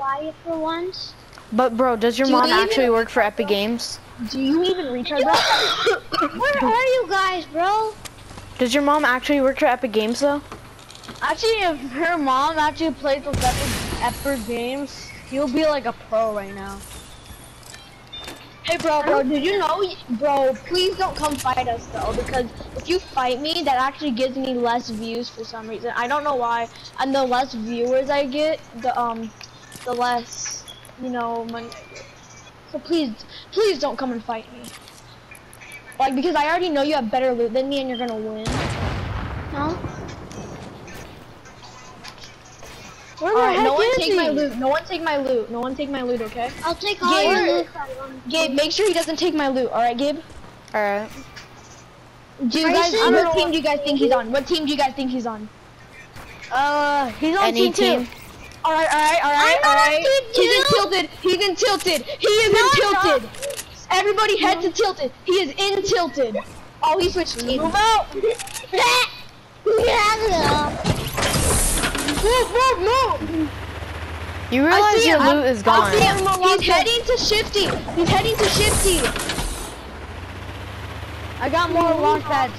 quiet for once? But bro, does your Do you mom even- actually work for Epic Games? Do you even reach her, bro? Where are you guys, bro? Does your mom actually work for Epic Games though? Actually, if her mom actually plays with Epic, Epic Games, he'll be like a pro right now. Hey, bro, bro, did you know, bro? Please don't come fight us though, because if you fight me, that actually gives me less views for some reason. I don't know why. And the less viewers I get, the um, the less, you know, money. I get. So please, please don't come and fight me. Like, because I already know you have better loot than me, and you're gonna win. No? Where Alright, no one take my loot. No one take my loot. No one take my loot, okay? I'll take all Gabe, your loot. Gabe, make sure he doesn't take my loot. Alright, Gabe? Alright. Do you Are you guys, saying what team do you guys think he's on? What team do you guys think he's on? Uh, he's on Any team two. Team? Alright, alright, alright, I'm on alright. He's in tilted. He's in tilted. He is No, in I'm tilted. Everybody head to tilted. He is in tilted. Oh, he switched teams. Move out. Move, move, move. You realize your him. loot is I gone. see him. He's heading to Shifty. He's heading to Shifty. I got more launch pads.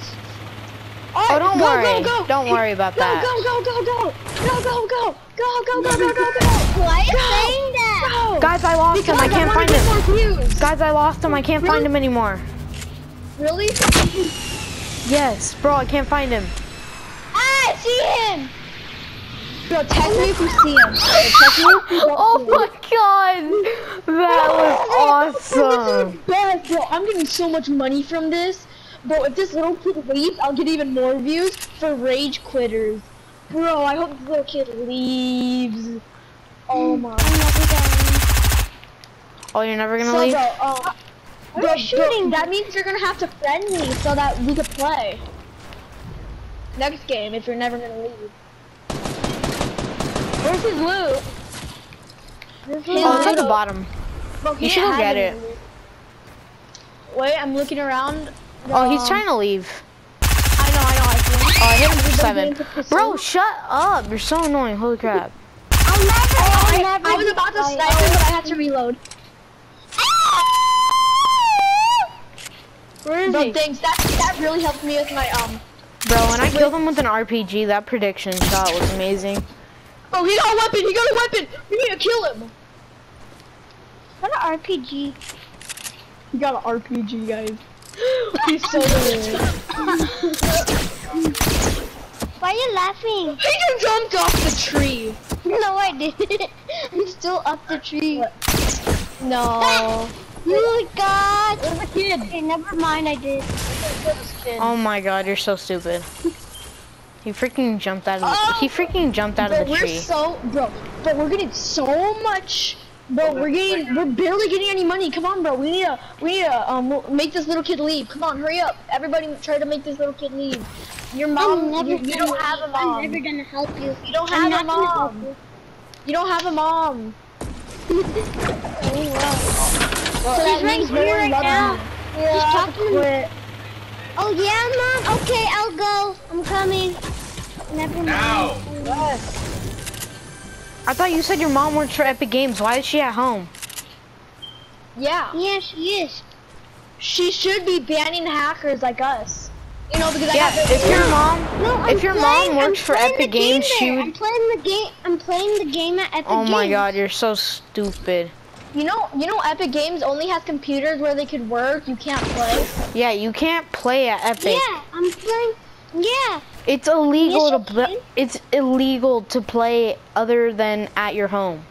Oh, don't go, worry. Go, go. Don't worry about go, that. Go, go, go, go, go, go, go, go, go, go, go, go, go. Why are Go. saying that? Go. Guys, I lost him. I can't wanna find him. more. Guys, I lost him. I can't find him anymore. Really? Yes, bro, I can't find him. Ah, I see him. Bro, text me if you see him. Text me if you don't Oh my god! That was awesome. Best, bro. I'm getting so much money from this. Bro, if this little kid leaves, I'll get even more views for rage quitters. Bro, I hope this little kid leaves. Oh my. Oh, you're never gonna So, leave? bro, uh, bro, bro, shooting? that means you're gonna have to friend me so that we could play. Next game, if you're never gonna leave. Where's his loot? His Oh, it's at the bottom. Bro, he You should go didn't get it. Wait, I'm looking around. Oh, he's Um, trying to leave. I know, I know, I see him. Oh, I hit him for seven. getting to pursuit. Bro, shut up. You're so annoying. Holy crap. I'll never, I'll I, never I was about to quiet. snipe him, but I had to reload. Where is Bro, he? thanks. That that really helped me with my um. Bro, when I killed him with an RPG, that prediction shot was amazing. Oh, he got a weapon. He got a weapon. We need to kill him. What an RPG. He got an RPG, guys. He's so good. Why are you laughing? He just jumped off the tree. No, I didn't. I'm still up the tree. No. You God. There's a kid. Okay, never mind. I did. Oh my god, you're so stupid. He freaking jumped out of the, Oh! he freaking jumped out of the tree. we're so bro, but we're getting so much. Bro, we're getting, we're barely getting any money. Come on, bro. We need to, we need to um make this little kid leave. Come on, hurry up. Everybody, try to make this little kid leave. Your mom, never you, you don't have a mom. I'm never gonna help you. You don't I'm have a not gonna help mom. you. You don't have a mom. Oh, wow. So So he's right here right now. you. He's talking to Oh yeah, mom. Okay, I'll go. I'm coming. Never mind. Now. Yes. I thought you said your mom works for Epic Games. Why is she at home? Yeah. Yeah, she is. She should be banning hackers like us. You know, because I Yeah, have if your mom, No, I'm if your playing, mom worked for Epic the game Games, she would. I'm playing the game. I'm playing the game at Epic Oh my Games. god, you're so stupid. You know, you know, Epic Games only has computers where they could work. You can't play. Yeah, you can't play at Epic. Yeah, I'm playing. Yeah. It's illegal Yes, to Play, it's illegal to play other than at your home.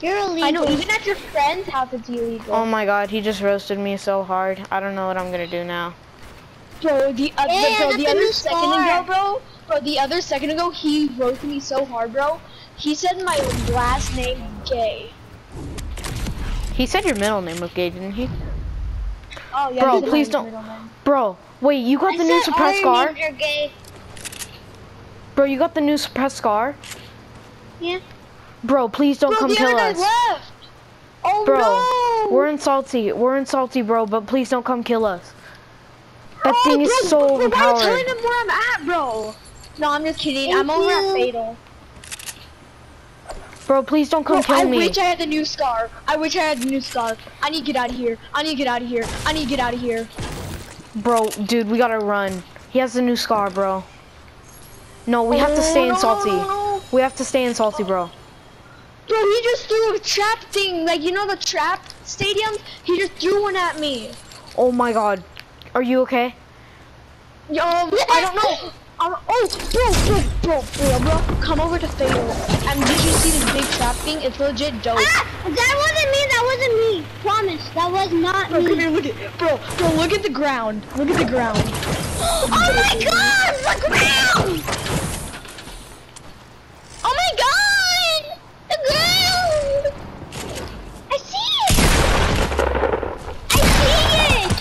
You're illegal. I know, even at your friend's house, it's illegal. Oh my god, he just roasted me so hard. I don't know what I'm gonna do now. Bro, the, uh, Hey, the, bro, the the other second scar. ago, bro, bro, the other second ago, he roasted me so hard, bro. He said my last name gay. He said your middle name was gay, didn't he? Oh yeah. Bro, he please don't- Bro, wait, you got I the new said all suppressed your scar? names are gay. Bro, you got the new suppressed scar? Yeah. Bro, please don't Bro, come kill us. left. Oh Bro, no. we're in salty. We're in salty, bro, but please don't come kill us. That Oh, thing is bro, so bro, Why are you overpowered. telling him where I'm at, bro? No, I'm just kidding. Thank I'm over you. at Fatal. Bro, please don't come Bro, I kill me. I wish I had the new scar. I wish I had the new scar. I need to get out of here. I need to get out of here. I need to get out of here. Bro, dude, we gotta run. He has the new scar, bro. No, we have to oh, stay in Oh, salty. no, no. We have to stay in salty, bro. Bro, he just threw a trap thing. Like, you know the trap stadiums? He just threw one at me. Oh my god. Are you okay? Yo, I don't know. Um, oh, bro, bro, bro, bro, bro, come over to Fatal. And did you see this big trap thing? It's legit dope. Ah, that wasn't me. That wasn't me. Promise, that was not Bro, come me. here, look at, bro, bro, look at the ground. Look at the ground. Oh my God! The ground! Oh my God! The ground! I see it. I see it.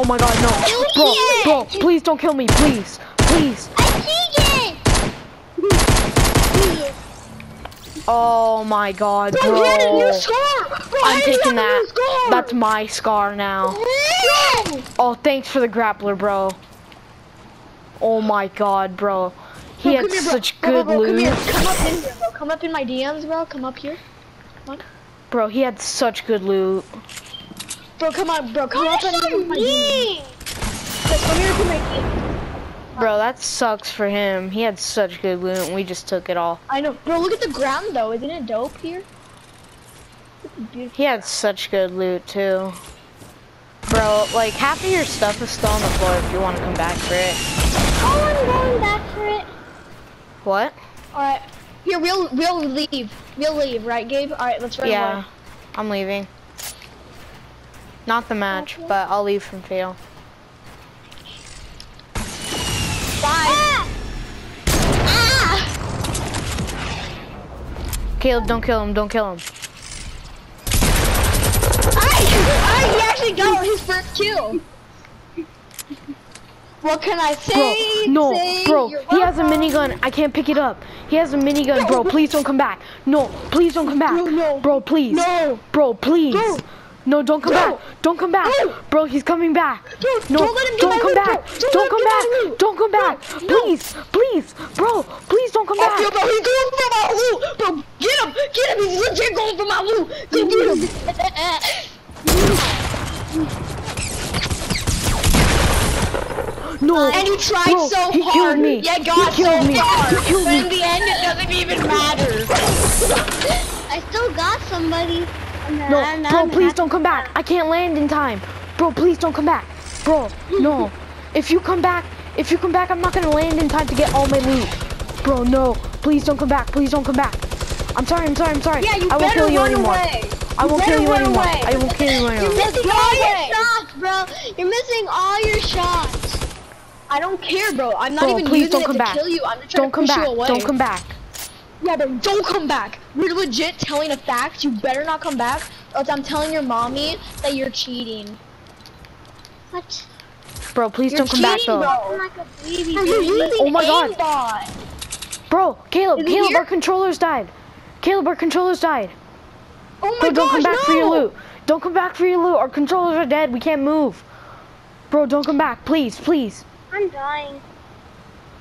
Oh my god, no. You Bro, idiot! bro, please don't kill me, please. Please. I it. Oh my god, Bro, he had a new bro. scar. Bro, I'm how did he taking that. That's my scar now. Bro. Oh, thanks for the grappler, bro. Oh my god, bro. He Bro, had come here, such Bro, good bro, bro, Come, loot. here. come up in here, bro. Come up in my DMs, bro. Come up here. Bro, he had such good loot. Bro, come on, bro. Come You're up in so my DMs. mean. Bro, come here to my Bro, that sucks for him. He had such good loot and we just took it all. I know. Bro, look at the ground, though. Isn't it dope here? This is beautiful. He had such good loot too. Bro, like half of your stuff is still on the floor if you want to come back for it. Oh, I'm going back for it. What? All right. Here, we'll we'll leave. We'll leave, right, Gabe? All right, let's run Yeah, away. I'm leaving. Not the match, but I'll leave from fail. Bye. Ah! Caleb, don't kill him, don't kill him. I, I actually got his first kill. What can I say? Bro, no, Say bro, he has a minigun. I can't pick it up. He has a minigun, bro. Please don't come back. No, please don't come back. No, no. Bro, please. No. Bro, please. No. No, don't come No. back. Don't come back. No. Bro, he's coming back. No, No, don't let him get don't come loot, back. Don't Don't come back. Don't come back. Please, please. Bro, please don't come Oh, back. yo, bro, he's going for my loot. Bro, get him. Get him. He's legit going for my loot. Go get him. No. And he tried Bro, so he hard. killed me. Yeah, got he killed so me. far. He killed but me. in the end, it doesn't even matter. I still got somebody. And No, bro, I'm please don't come back. I can't land in time. Bro, please don't come back. Bro, no. If you come back, if you come back, I'm not gonna land in time to get all my loot. Bro, no. Please don't come back. Please don't come back. I'm sorry, I'm sorry, I'm sorry. Yeah, you I won't kill you anymore. away. I won't kill you anymore. away. I won't kill you anymore. You're missing all your shots, bro. You're missing all your shots. I don't care, bro. I'm not Bro, even please using don't it come to back. kill you. I'm just trying Don't to come push back. you away. Don't come back. Yeah, bro, don't come back. We're legit telling a fact. You better not come back, or else I'm telling your mommy that you're cheating. What? Bro, please You're don't come back cheating, though. bro. I'm like a baby. Bro, baby. Oh my God. aimbot. Bro, Caleb, Caleb, here? our controllers died. Caleb, our controllers died. Oh my Bro, don't gosh, come back no. for your loot. Don't come back for your loot. Our controllers are dead. We can't move. Bro, don't come back. Please, please. I'm dying.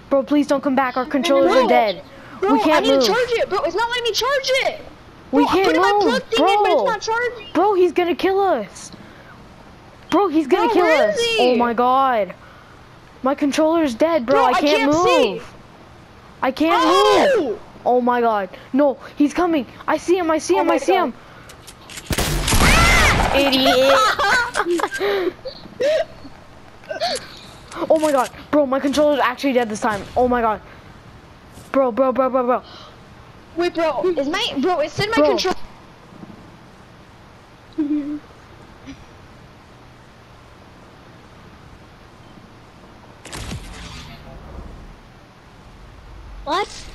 Bro, please don't come back. Our controllers no. are dead. Bro, we I can't I need move. to charge it, bro. It's not letting me charge it. We Bro, can't put my move, plug thing in, but bro. it's not charging. Bro, he's gonna kill us. Bro, he's gonna Bro, kill us. Oh my god. My controller's dead, bro. Bro, I I can't, can't move. see. I can't move. Oh! Oh my god. No, he's coming. I see him. I see Oh him. I see God. him. Idiot. oh my god. Bro, my controller's actually dead this time. Oh my god. Bro, bro, bro, bro, bro. Wait, bro. Is my bro? It's in my Bro. control. What?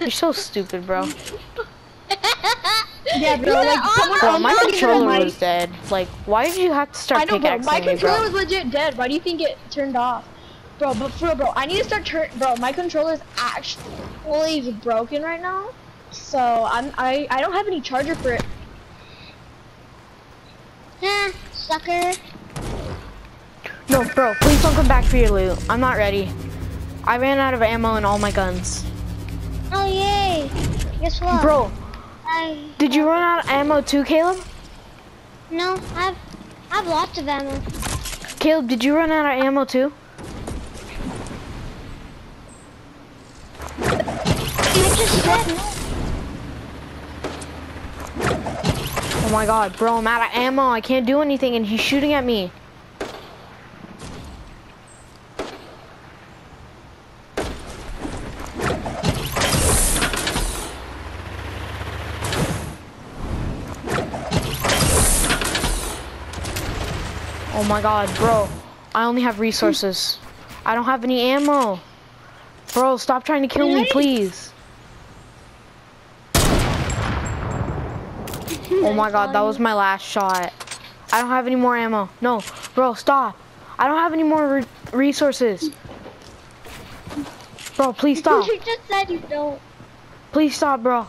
You're so stupid, bro. Yeah, bro. You Like someone Bro, my controller my- was dead. Like, why did you have to start I know, bro. My pickaxing me, controller bro? was legit dead. Why do you think it turned off? Bro, but for real, bro, I need to start turn. Bro, my controller is actually broken right now. So I'm I I don't have any charger for it. Huh, sucker. No, No, bro, please don't come back for your loot. I'm not ready. I ran out of ammo and all my guns. Oh yay! Guess what? Bro, I did you run out of ammo too, Caleb? no, I've I've lots of ammo. Caleb, did you run out of ammo too? I just said Oh my god, bro, I'm out of ammo. I can't do anything and he's shooting at me. My god, bro. I only have resources. I don't have any ammo. Bro, stop trying to kill me, please. Oh my god, that was my last shot. I don't have any more ammo. No, bro, stop. I don't have any more re resources. Bro, please stop. you just said you don't. Please stop, bro.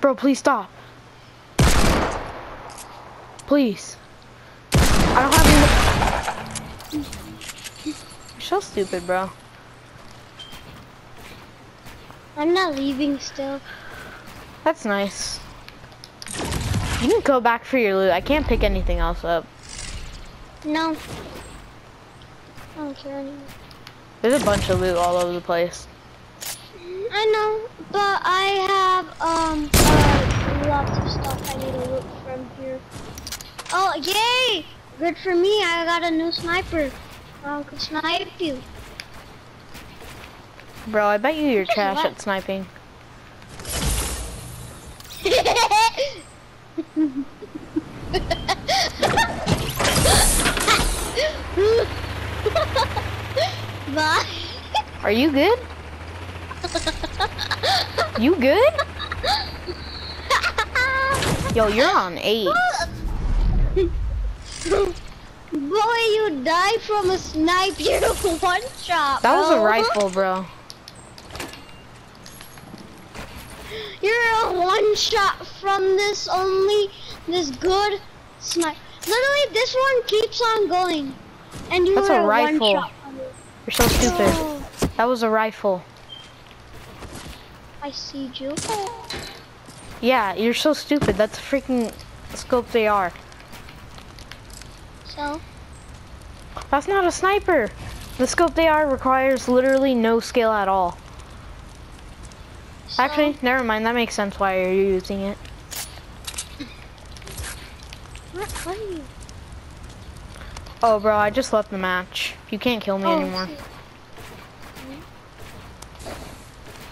Bro, please stop. Please. I don't have any. You're so stupid, bro. I'm not leaving still. That's nice. You can go back for your loot. I can't pick anything else up. No. I don't care anymore. There's a bunch of loot all over the place. I know, but I have um uh, lots of stuff I need to loot from here. Oh yay! Good for me. I got a new sniper. I can snipe you. Bro, I bet you you're trash at sniping. Bye. Are you good? You good? Yo, you're on eight. Boy, you die from a snipe. You're one shot. That was a rifle, bro. You're a one shot from this only this good snipe. Literally, this one keeps on going, and you That's were a rifle. one shot from it. You're so stupid. Oh, That was a rifle. I see you. Yeah, you're so stupid. That's a freaking scope they are. So, That's not a sniper. The scope they are requires literally no skill at all. so Actually, never mind. That makes sense why you're using it. what, are you? Oh, bro, I just left the match. You can't kill me Oh, anymore. see.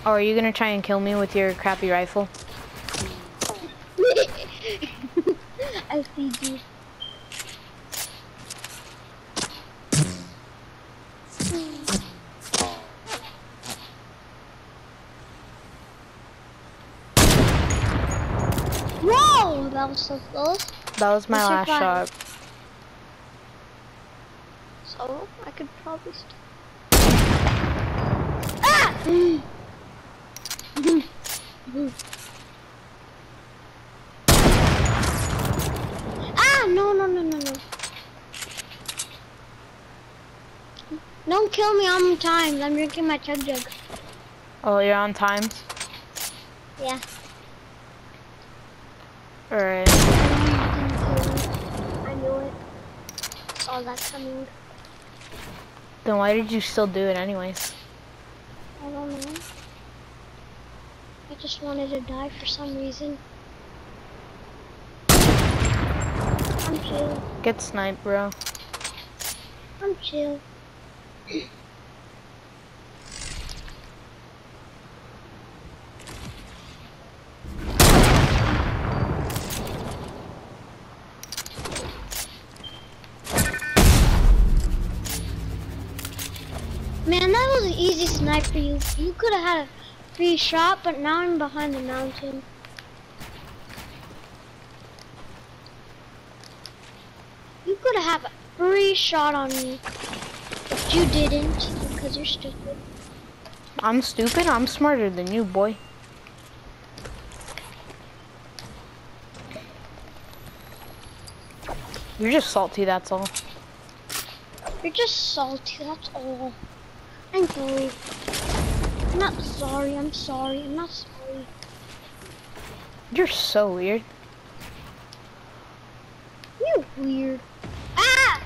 Oh, are you gonna try and kill me with your crappy rifle? I you. Whoa, that was so close. That was my last shot. So I could probably. Ah! ah! No! No! No! No! No! Don't kill me on times. I'm drinking my chug jug. Oh, you're on times? Yeah. Alright. I knew it. Coming. Then why did you still do it anyways? I don't know. I just wanted to die for some reason. I'm chill. Get sniped, bro. I'm chill. Was an easy snipe for you. You could have had a free shot, but now I'm behind the mountain. You could have had a free shot on me, but you didn't because you're stupid. I'm stupid. I'm smarter than you, boy. You're just salty, that's all. You're just salty, that's all. I'm sorry. I'm not sorry, I'm sorry, I'm not sorry. You're so weird. You're weird. Ah!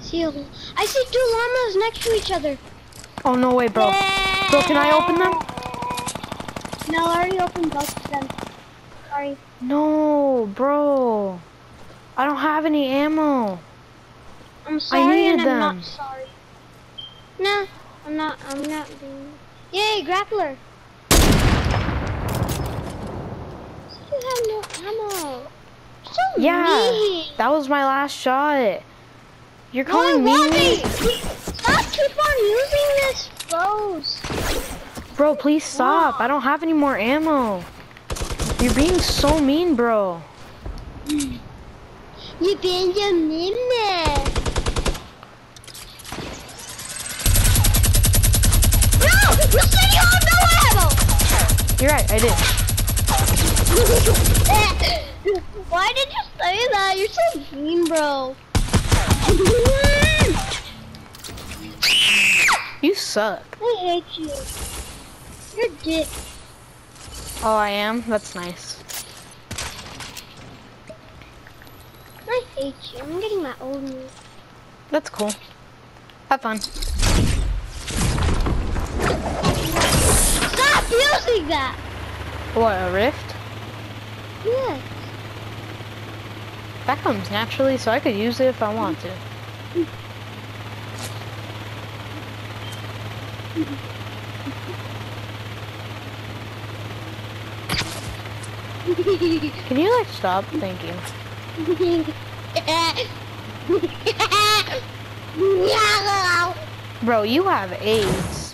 Seal. I see two llamas next to each other. Oh, no way, bro. Bro, can I open them? No, I already opened both of them. Sorry. No, bro. I don't have any ammo. I'm sorry and needed I'm not sorry. No, I'm not. I'm not being. Yay, grappler! You have no ammo. So Yeah, mean. that was my last shot. You're No, calling me Stop! Keep on using this, bros. Bro, please stop. I don't have any more ammo. You're being so mean, bro. You're being a mean No! You said you have no ammo! You're right, I did. Why did you say that? You're so mean, bro. You suck. I hate you. You're dick. Oh, I am? That's nice. I hate you. I'm getting my old. That's cool. Have fun. Stop using that! What, a rift? Yes. That comes naturally, so I could use it if I want to. Mm-hmm. Can you like stop? Thank you. Bro, you have AIDS.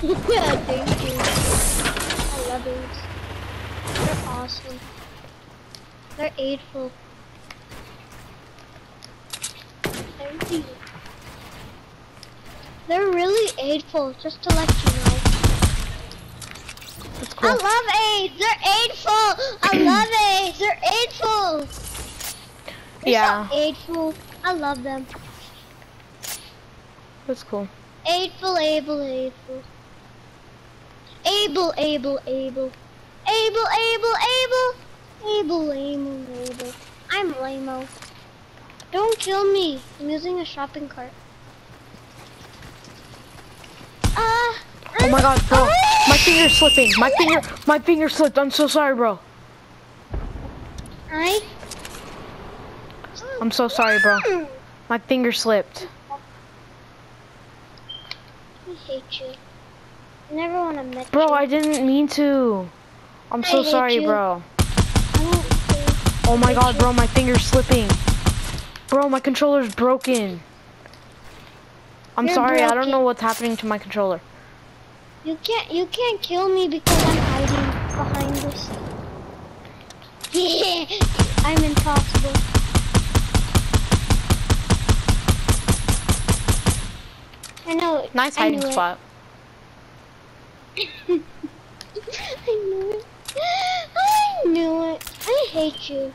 thank you. I love AIDS. They're awesome. They're aidful. They're really aidful, just to let you know. I love AIDS! They're aidful! I love AIDS! They're aidful! They're Yeah. so aidful. I love them. That's cool. Aidful, able, aidful. Able, able, able. Able, able, able. Able, able, able. I'm lame Don't kill me. I'm using a shopping cart. Ah. Oh my god, bro. My finger's slipping. My finger, my finger slipped. I'm so sorry, bro. I. I'm so sorry, bro. My finger slipped. I hate you. I never want to meet Bro, you. I didn't mean to. I'm so sorry, you. bro. I won't say- Oh my god, bro, my finger's slipping. Bro, my controller's broken. I'm You're sorry, I don't know what's happening to my controller. You can't you can't kill me because I'm hiding behind this. I'm impossible. I know it. Nice hiding spot. I knew it. I knew it. I hate you.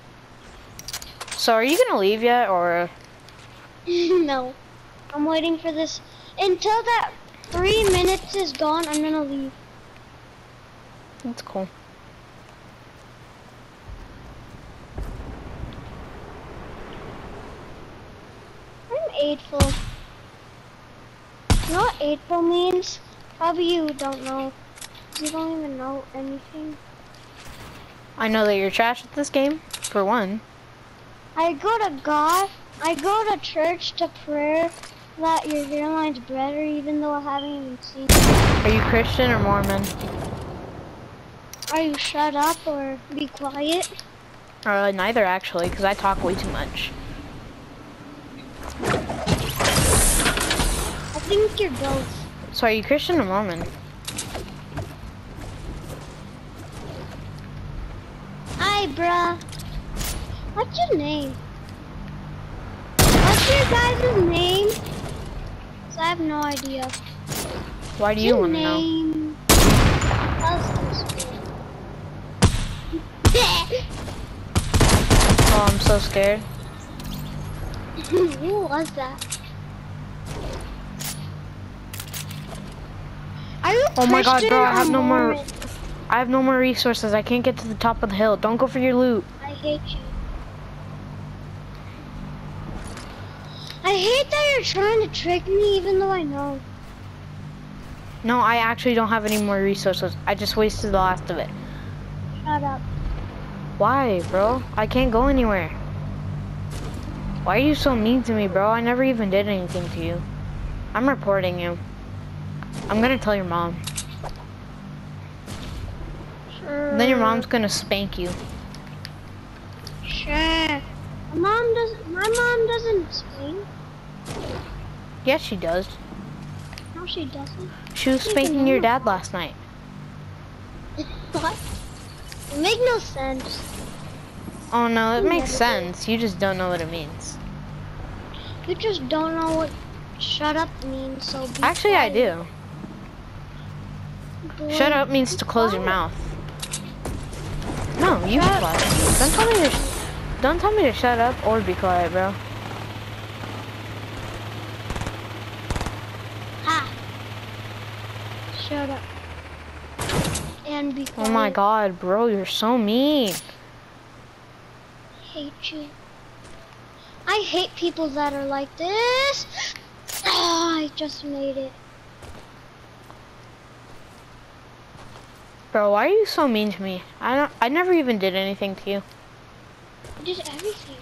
So are you gonna leave yet, or? no. I'm waiting for this. Until that three minutes is gone, I'm gonna leave. That's cool. I'm eightful. You know what eightful means? Probably you don't know. You don't even know anything. I know that you're trash at this game, for one. I go to God. I go to church to prayer that your airline's better, even though I haven't even seen. it. Are you Christian or Mormon? Are you shut up or be quiet? Uh, neither, actually, because I talk way too much. I think you're both. So are you Christian or Mormon? Hi, bruh. What's your name? What's your guys' name? Have no idea. Why do you want to know? How's this Oh, I'm so scared. Who was that? Are you Oh my god, bro, I have no more- I have no more resources. I can't get to the top of the hill. Don't go for your loot. I hate you. Hate that you're trying to trick me even though I know. No, I actually don't have any more resources. I just wasted the last of it. Shut up. Why, bro? I can't go anywhere. Why are you so mean to me, bro? I never even did anything to you. I'm reporting you. I'm gonna tell your mom. Sure. Then your mom's gonna spank you. Sure. My mom doesn't. My mom doesn't spank. Yes, she does. No, she doesn't. She was spanking your dad last night. what? It make no sense. Oh no, it You makes sense. You just don't know what it means. You just don't know what "shut up" means. So be Actually, I do. Boy, Shut up means to close your mouth. No, you be Shut- quiet. Don't tell me to. Don't tell me to shut up or be quiet, bro. Ha. Shut up. And be quiet. Oh my god, bro, you're so mean. hate you. I hate people that are like this. Oh, I just made it. Bro, why are you so mean to me? I don't. I never even did anything to you. I did everything.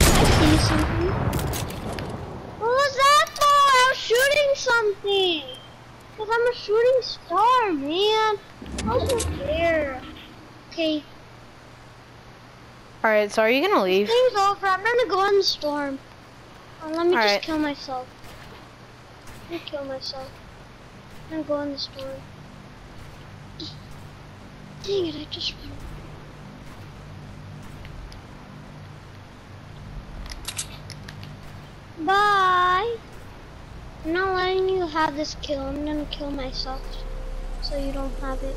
I see something. What was that for? I was shooting something. Cause I'm a shooting star, man. I don't care. Okay, All right, so are you gonna leave? thing's over. I'm gonna go in the storm. Oh, let me just Alright. kill myself. Let me kill myself. I'm gonna go in the storm. Dang it, I just Bye. I'm not letting you have this kill. I'm gonna kill myself so you don't have it.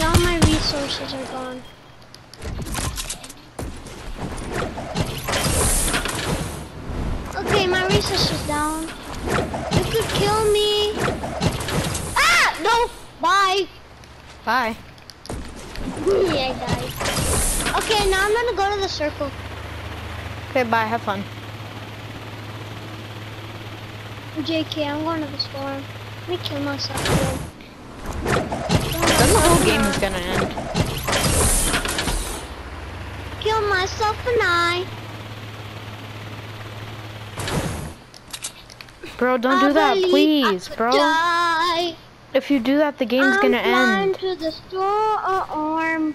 All my resources are gone. Bye. yeah, I died. Okay, now I'm gonna go to the circle. Okay, bye. Have fun. JK, I'm going to the storm. Let me kill myself. Then the whole game is gonna end. Kill myself and I. Bro, don't I do that, please, bro. Die. If you do that, the game's I'm gonna end. to the storm.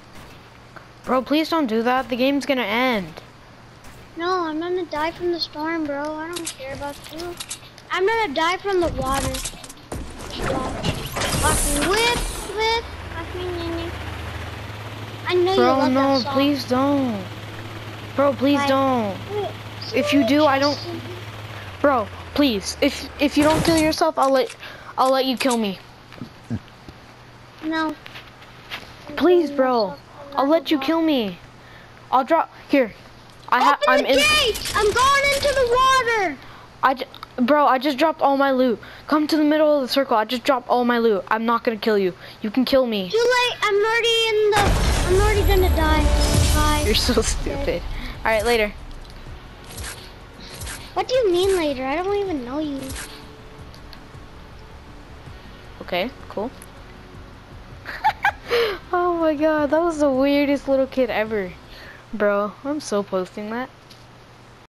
Bro, please don't do that. The game's gonna end. No, I'm gonna die from the storm, bro. I don't care about you. I'm gonna die from the water. Just watch. Watch me whip, whip. Watch me, nene. I know you Bro, love no, that song. please don't. Bro, please Why? don't. If you do, I don't- Bro, please. If if you don't kill yourself, I'll let I'll let you kill me. No. Please, bro. I'll let you kill me. I'll drop here. I have Open I'm the in gate! I'm going into the water! I j- bro, I just dropped all my loot. Come to the middle of the circle. I just dropped all my loot. I'm not gonna kill you. You can kill me. Too late, I'm already in the... I'm already gonna die. Bye. You're so stupid. All right, later. What do you mean later? I don't even know you. Okay, cool. Oh my god, that was the weirdest little kid ever. Bro, I'm so posting that.